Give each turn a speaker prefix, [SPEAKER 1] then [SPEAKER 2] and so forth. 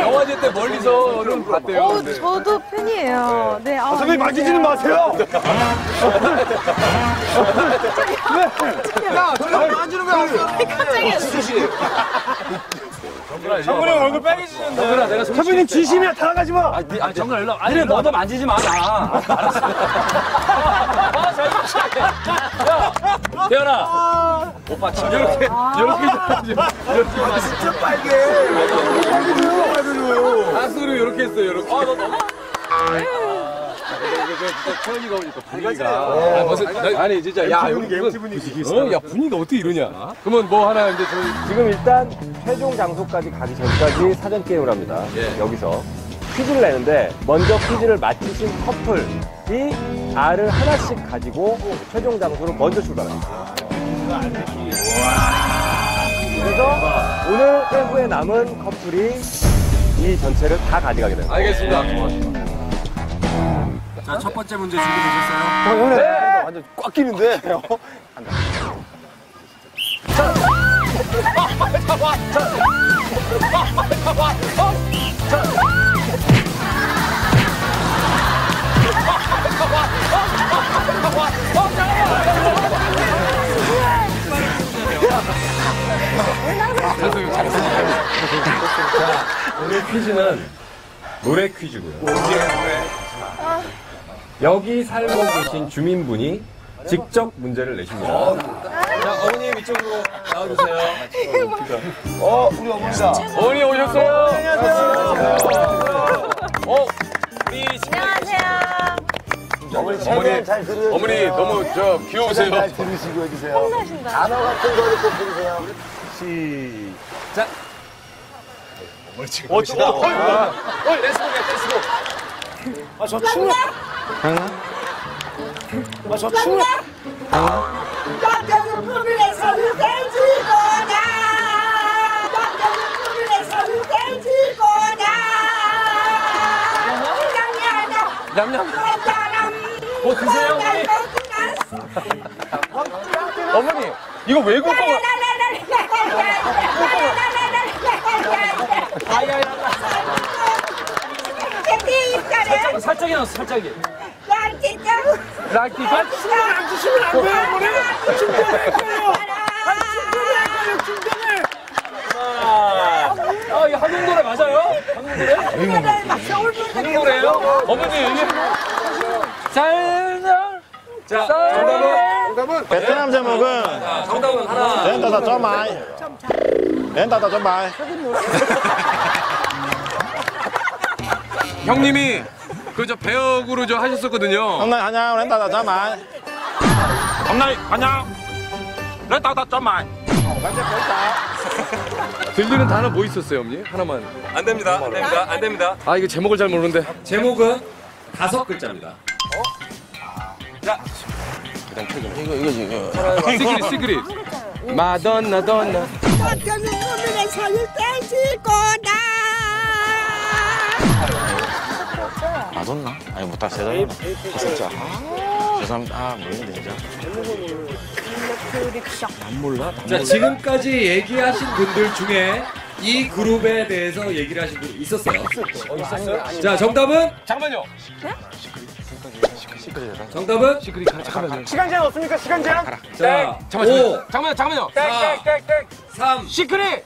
[SPEAKER 1] 영화제 때 멀리서는 봤대요.
[SPEAKER 2] 어, 저도 팬이에요. 네. 아,
[SPEAKER 3] 선배님 만지지는 마세요.
[SPEAKER 1] 정근이 얼굴 빨개지는데. 정근아, 내가.
[SPEAKER 3] 선배님 진심이야 다가가지 마.
[SPEAKER 1] 아, 니, 아 정근아, 일로 와. 아니, 너도 만지지 마, 나. 알았어. 아. 야, 태연아. 오빠, 지금 이렇게, 이렇게, 이렇게 만지.
[SPEAKER 3] 진짜 빨개.
[SPEAKER 1] 가수로 이렇게 했어요, 이렇게. 아, 너 너무. 태연이가 오니까 분위기가. 아, 무슨, 아니, 진짜, 야, 여기 무슨, 어? 야, 분위기가 어떻게 이러냐? 그러면 뭐 하나 이제 저희.
[SPEAKER 4] 지금 일단 최종 장소까지 가기 전까지 사전 게임을 합니다.
[SPEAKER 1] 예.
[SPEAKER 4] 여기서 퀴즈를 내는데 먼저 퀴즈를 맞히신 커플이 알을 하나씩 가지고 최종 장소로 먼저 출발합니다. 그래서 오늘 회후에 남은 커플이 이 전체를 다 가져가게 됩니다.
[SPEAKER 1] 알겠습니다. 고맙습니다.
[SPEAKER 5] 자, 첫 번째 문제 준비되셨어요?
[SPEAKER 3] 네. 완전 꽉 끼는데.
[SPEAKER 4] 오늘 퀴즈는 노래 퀴즈고요. 여기 살고 계신 주민분이 직접 문제를 내십니다.
[SPEAKER 1] 자, 어머님 이쪽으로 나와주세요.
[SPEAKER 3] 어, 우리 어머니다.
[SPEAKER 1] 어머니 오셨어요? 어, 우리
[SPEAKER 2] 안녕하세요.
[SPEAKER 3] 어머니 잘 들으세요.
[SPEAKER 1] 어머니 너무 저 귀여우세요.
[SPEAKER 3] 잘 들으시고 해주세요.
[SPEAKER 2] 혼자신가요?
[SPEAKER 3] 단어 같은 거를 꼭 해주세요. 시작. 어머니 지금 멋지다.
[SPEAKER 1] 어이, 댄스곡이야, 댄스곡.
[SPEAKER 3] 아, 저 춤을. 아, 저 춤을.
[SPEAKER 6] 깜짝이 꿈을 내서는 돼지거나 깜짝이 꿈을 내서는 돼지거나 냠냠
[SPEAKER 1] 뭐 드세요, 어머니? 이거 외국어 가. 살짝, 살짝이 나왔어, 살짝이. 락티가? 아, 아, 이거 한국 노래 맞아요? 한국 노래? 한국 노래예요? 어머니, 이게. 잘, 자, 정답은?
[SPEAKER 7] 베트남 제목은
[SPEAKER 1] 정답은 하나.
[SPEAKER 7] 렌다다 점마이 렌다다 점마이
[SPEAKER 1] 형님이 그저 배역으로 저 하셨었거든요.
[SPEAKER 7] hôm nay 안녕 렌다다 점마이 hôm nay 안녕 렌다다 점마이
[SPEAKER 1] 들리는 단어 뭐 있었어요, 어머니? 하나만. 안 됩니다. 안 됩니다. 안 됩니다. 아, 이거 제목을 잘 모르는데.
[SPEAKER 5] 제목은 다섯 글자입니다.
[SPEAKER 1] 시그릿, 시그릿. 마돈나, 돈나.
[SPEAKER 6] 깜짝이 꿈을 내서
[SPEAKER 7] 맞았나? 아니 못 다시 해달라 진짜 아, 죄송합니다 아 모르겠네 진짜
[SPEAKER 5] 자, 지금까지 얘기하신 분들 중에 이 그룹에 대해서 얘기를 하신 분 있었어요? 있었어요? 자, 정답은?
[SPEAKER 1] 잠깐만요.
[SPEAKER 5] 정답은?
[SPEAKER 1] 시그릿, 잠깐만요.
[SPEAKER 3] 시간 제한 없습니까? 시간 제한?
[SPEAKER 5] 자,
[SPEAKER 1] 잠깐만요.
[SPEAKER 5] 5,
[SPEAKER 1] 잠깐만요, 잠깐만요.
[SPEAKER 5] 4, 3,
[SPEAKER 1] 시크릿!